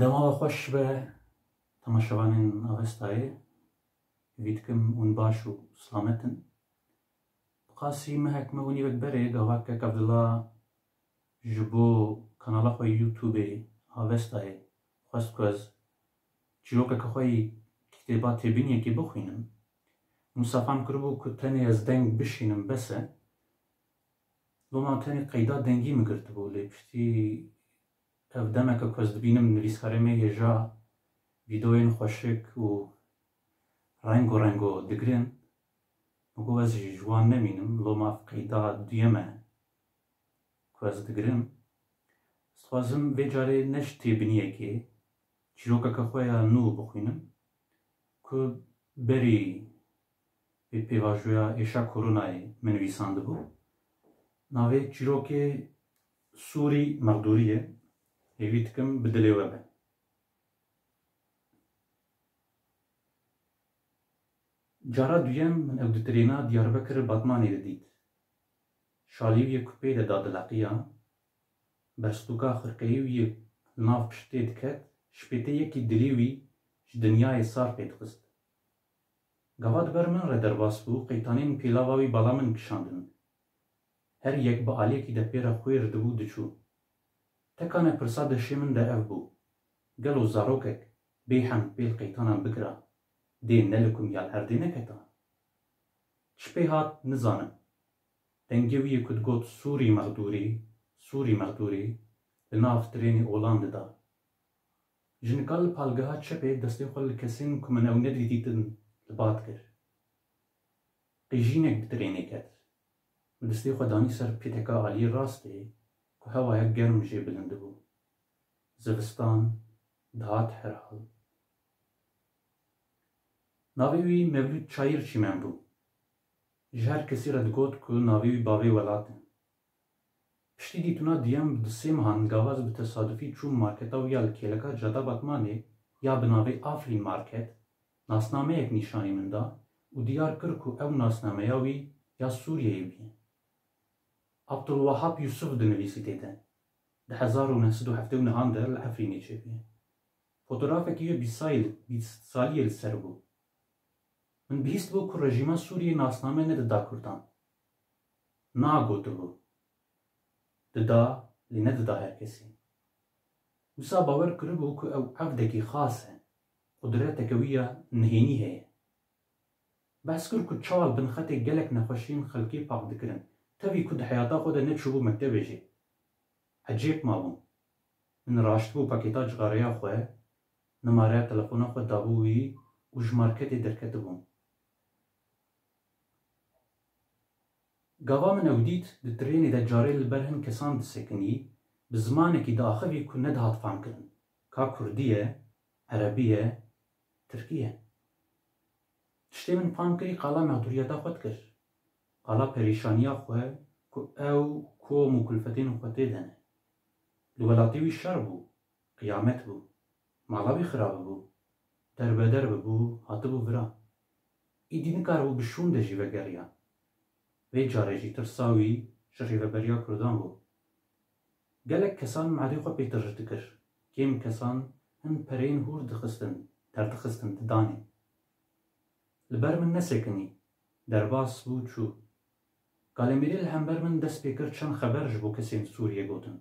Dema we xweş be temaşevanên Avestayê, hêvî dikim hûn baş û selamet in. Bi qasî mehek min û nîvek berê gava Kek Evdila ji bo kanala xwe yê Youtubê Avestayê xwest ku ez çîrokeke xwe yê kitêba Têbîniyekê bixwînim. Mûsa fam kiribû ku tenê ez deng bişînim bes e. Loma tenê qeyda dengî min girtibû lê piştî Ev demek e ku ez dibînim nivîskarê me hêja vîdeoyên xweşik û reng û rengo digirin û ku ez jî ji wan nemînim. Loma ev qeyda duyem e ku ez digirim. Ez dixwazim vê carê ne ji têbiniyekê çîrokeke xwe ya nû bixwînim ku berî vê pêvajoya êşa koronayê min nivîsandibû. Navê çîrokê Sûrî mexdûrî ye, hêvî dikim bi dilê we be. Cara duyem min ew di trêna Diyarbekir Batmanê de dît. Şalîwiyê ku pê de dadileqiya, berstûka xirqeyî wî li nav piştê diket, ji pêtê yekî dilî wî ji dinyayê sar pê dixist. Gava di ber min re derbas bû, qeytanên pêlava wî bala min kişandin. Her yek bi aliyekî de pêra xwe re dibû diçû. Teka ne pirsa deşê min de ev bû, Gelo zarokek bê hemd pêl qeytanan bikira, dê ne li kum ya li erdê neketa? Çi pê hat, nizanim. Dengê wî yê ku digot Sûrî mexdûrî, Sûrî mexdûrî, li nav trênê olan dida. Jinika li palgeha çepê destê xwe li kesên ku min ew nedîdîtin li ba dikir. Qîjînek bi trênê ket û destê xwe danî ser pêteka aliyê rastê ku hewaya germ jê bilind bû. Zivistan dihat herhal. Navê wî Mevlût Çayîr Çîmen bû. Ji her kesî re digot ku navê wî bavê welat e. Piştî dîtina duyem di sê mehan gavaz bi tesadufî çûm marketa wî ya li kêleka Cada Batmanê ya bi navê Afrîn Market nasnameyek nîşanî min da û diyar kir ku ew nasnameya wî ya Sûriyeyê bûye. Abdulwahab Yusuf dinivîsî tê de. Di hezar û neh sed û heftê û nihan de li Efrînê çêbûye. Fotografekî wê bîst salî yê li ser bû. Min bihîstibû ku rejîma Sûriyeyê nasname nedida kurdan. Na gotibû dida lê ne dida her kesî. Wisa bawer kiribû ku ew evdekî xas e, qudreteke wî ya nihênî heye. Behs kir ku çal bin xetê gelek nexweşiyên xelkê pak dikirin. Tevî ku di heyata xwe de neçûbû mektebê jî. Ecêb mabûm. Min raştibû pakêta cixareya xwe, nimareya telefona xwe dabû wî û ji marketê derketibûm. Gava min ew dît di trênê de carê li ber hin kesan disekinî, bi zimanekî diaxivî ku nedihat famkirin, ka kurdî ye, erebî ye, tirkî ye. Tiştê min fam kirî qala mexdûriyeta xwe dikir, qala perîşaniya xwe ku ew kom û kulfetên xwe tê de ne. Li welatê wî şer bû, Qiyamet bû. Mala wî xirabibû. Derbeder bibû, hatibû viran. Îdî nikaribû bi şûn de jî vegeriya. Vê carê jî tirsa wî ji Rêveberiya Kurdan bû. Gelek kesan me'dê xwe pê tirş dikir. Kêm kesan hin pereyên hûr dixistin, derdixistin, didanê. Li ber min nesekinî. Derbas bû çû. Galemêrê li hember min dest pê kir çend xeber ji bo kesên Sûriyê gotin.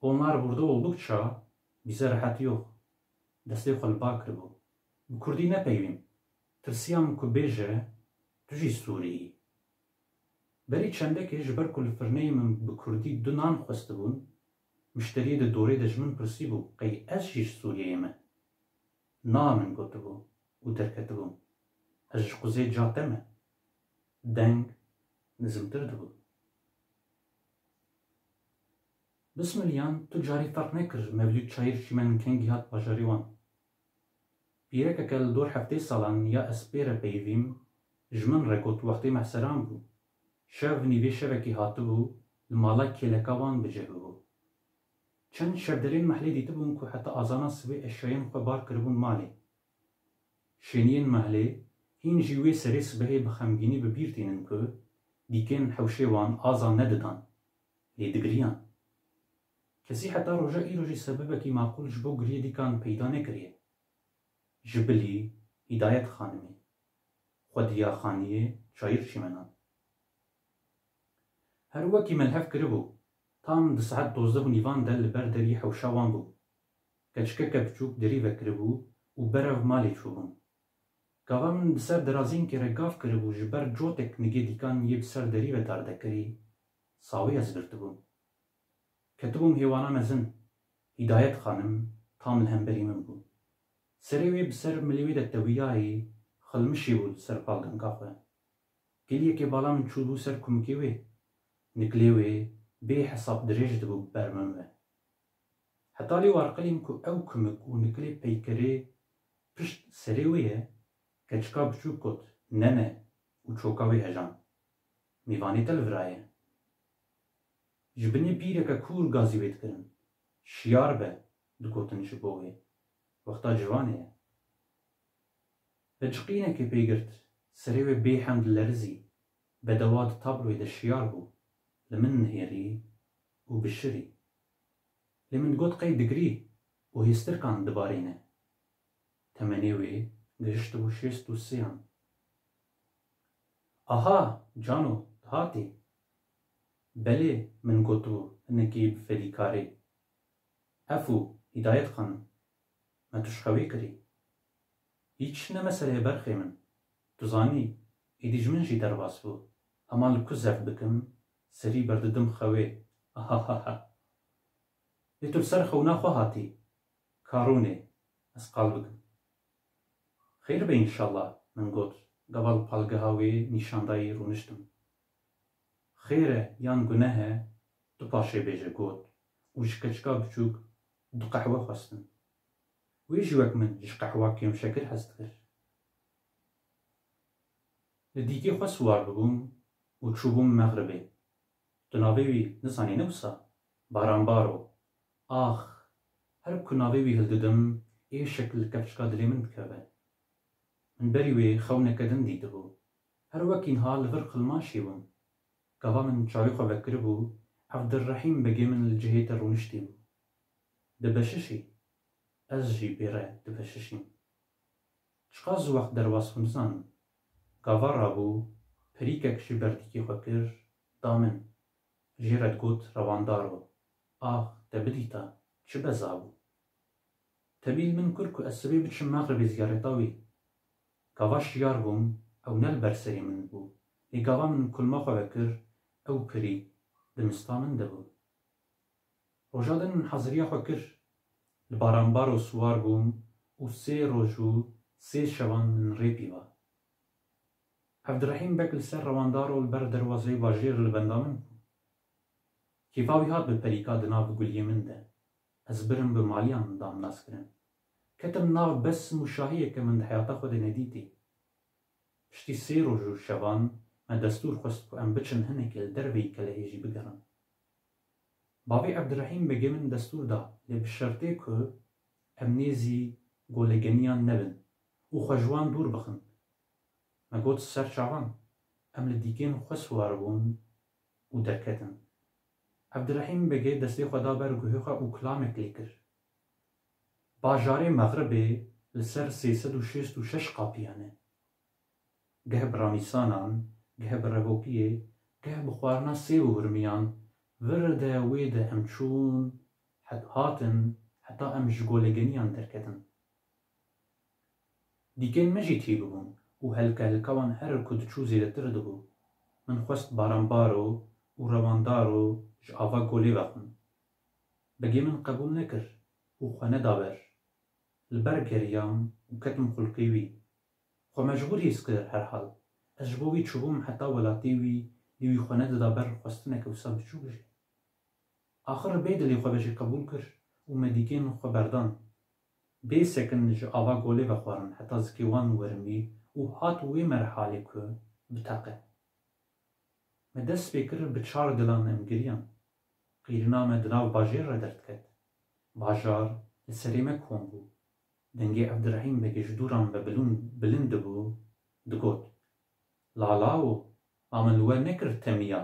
Omar Hurdo Obukça, Bize rehet yox. Destê xwe li ba kiribû. Bi kurdî ne peyvîn. Tirsiya min ku bêje tu jî sûrî î. Berî çendekê ji ber ku li firneyê min bi kurdî du nan xwestibûn, mişteriyê di dorê de ji min pirsîbû qey ez jî ji Sûriyeyê me? Na min gotibû û derketibûm. Ez ji quzê ca te me. Deng nizmtir dibû. Bismilyan tu carî ferq nekir ji Mevlûd Çayîr Çîmen kengî hat bajarê wan. Pîrekeke li dor heftê salan ya ez pê re peyivîm, ji min re got wextê mehseran bû, şev nîvê şevekî hatibû li mala kêleka wan bi cih bû. Çend şevderên mehlê dîtibûn ku heta azana sibê eşyayên xwe bar kiribûn malê. Şêniyên mehlê hîn jî wê serê sibehê bi xemgînî bi bîr tînin ku dîkên hewşê wan aza nedidan Lê digiriyan. Kesî heta roja îro jî sebebekî maqûl ji bo giriyê dîkan peyda nekiriye. Ji bilî Hîdayet xanimê, xwediya xaniyê Çayir Çîmenan. Her wekî melhev kiribû, tam di saet dozdeh û nîvan de li ber derî hewşa wan bû. Keçikeke biçûk derî vekiribû û berev malê çûbûn. Gava min bi ser derazînkê re gav kiribû ji ber cotek nigê dîkan yê bi ser derî ve dardekirî, Sawê ez girtibûm. Ketibûm hêwana mezin. Hîdayet xanim tam li hemberî min bû. Serê wê bi ser milê wê de tewîyayî xilmişî bû li ser paldanka xwe. Giliyekê bala min çûbû ser kumikê wê. Niklê wê bê hesab dirêj dibû bi ber min ve. Heta lê warqilîm ku ew kumik û niklê peykerê pişt serê wê ye, keçika biçûk got, Nene û çoka wê hejand. Mêvanê te li vira ye. Ji binê pîreke kûr gazî wê dikirin. Şiyar be, digotin ji bo wê. Wexta ciwanê ye. Hiciqînekê pê girt, serê wê bê hem dilerizî. Bedewa di tabloyê de şiyar bû. Li min nihêrî û bişirî. Lê min digot qey digirî û hêstirkan dibarêne. Temenê wê gihiştibû şêst û sêyan. Aha, cano, tu hatî? Belê, min gotibû hinekî bi fedîkarî hef û hîdayet xanim, me tu ji xwe wî kirî. Hîç ne meseleyê berxê min, tu zanî, êdî ji min jî derbas bû, hema li ku zef bikim, serî berdidim xewê, ahahaha. Lê tu li ser xewna xwe hatî, ka rûnê, ez qal bikim. Xeyr be înşalla min got gava li palgeha wê nîşandayî rûniştim. Xêr e yan guneh e tu paşê bêje got û ji keçika biçûk du qehwe xwestin. Wê jî wek min ji qehwa kêmşekir hez dikir. Li dîkê xwe siwar bibûm û çûbûm mexribê. Di navê wî nizanî ne wisa baran baro Ax! Her ku navê wî hildidim, ê şik li kepçika dilê min dikeve. Min berî wê xewneke din dîtibû. Her wekînha li vir qilmaşî bûm. Gava min çavê xwe vekiribû, Evdirrehîm begê min li cihê te rûniştî bû. Dibeşişî? Ez jî pê re dibeşişîm. Çiqas zû wext derbas bû nizanim. Gava rabû, pirîkek ji ber dîkê xwe kir, da min, Jê re digot rewandaro, Ax, te bidîta, çi beza bû! Tevîl min kur ku ez sibê biçim mexribê ziyaret'a wî. Gava şiyar bûm, ew ne li ber serê min bû, lê gava min kulma xwe vekir, ew pirî di mista min de bû. Roja din min hezirîya xwe kir. Li baranbaro siwar bûm û sê roj û sê şevan min rê pîva. Evdirehîm Beg li ser rewandar û li ber derwazeyê bajêr li benda min bû. Kêfa wî hat bi perîka di nav guliyê min de. Ez birim bi maliya min dam nas kirin. Ketim nav besim û şahiyek ke min di heyata xwe de nedîtî. Piştî sê roj û şevan me destûr xwest ku em biçin hinekê li derveyî kelehê jî bigerin. Bavê Evdirehîm Begê min destûr da lê bi şertê ku em nêzî golegeniyan nebin û xwe ji wan dûr bixin Me got ser çavan. Em li dîkên xwe siwar bûn û derketin. Evdirehîm Begê destê xwe da ber guhê xwe û kilamek lê kir. Bajarê Mexribê li ser sê sed û şêst û şeş qapiyan e. Geh bi ramîsanan, geh bi revokiyê, geh bi xwarina sêv û hurmiyan vire de wê de em çûn, hatin heta em ji golegeniyan derketin. Dîkên me jî tî bûbûn û helke helka wan here ku diçû zêdetir dibû. Min xwest baranbaro û rewandaro ji ava golê vexwin. Begê min qebûl nekir û xwe neda ber. Li ber geriyam û ketim xulkê wî. Xwe mecbûr hîs kir herhal. Ez ji bo wî çûbûm heta welatê wî lê wî xwe nedida ber xwestineke wisa biçûk jî. Axir bê dilê xwe be jî qebûl kir û me dîkên xwe berdan. Bê sekin ji ava golê ve xwarin heta zikê wan wermî û hat wê merhalê ku biteqe. Me dest pê kir bi çar dilan em giriyan. Qîrina me di nav bajêr re derdket. Bajar li serê me kom bû. Dengê Evdirehîm Begê ji dû re me bilind dibû, digot, Lalawo, ma min li we nekir temiya,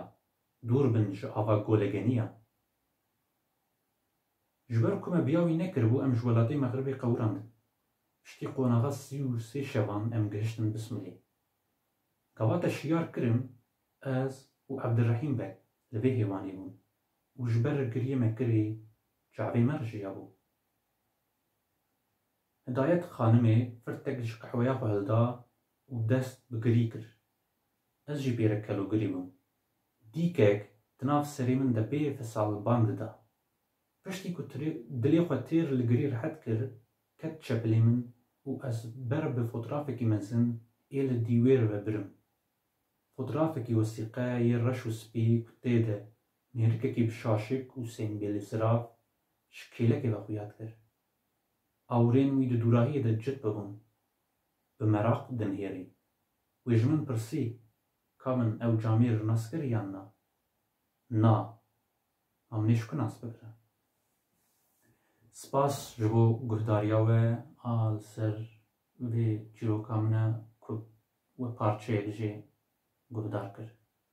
dûr bin ji ava golegenî ya. Ji ber ku me biya wî nekiribû em ji welatê Mexribê qewirandin. Piştî qonaxa sî û sê şevan em gihiştin Bismilê. Gava te şiyar kirin ez û Ebdirehîm beg li vê hêwanê bûn û ji ber giriyê me kirê çavê me rijiyabû. Hidayet xanimê firtek ji qehweya xwe hilda û dest bi girî kir. Ez jî pêre kelogirî bûm. Dîkek di nav serê min de bê fesal ban dida. Piştî ku dilê xwe têr li girî rehet kir, ket çepilê min û ez ber bi fotrafekî mezin ê li dîwêr ve birim. Fotrafekî wesîqe yê reş û spî ku tê de mêrikekî bi şaşik û sembêlê zirav ji kêlekê ve xuya dikir. Awirên wî di dûrahiyê de cit bibûn. Bi meraq dinihêrîn. Wê ji min pirsî, Ka min ew camîr ji nas kir yan na? Na. Ma min ê ji ku nas bigirim? Spas ji bo guhdariya we a li ser vê çîroka min e ku we parçeyek jê guhdar kir.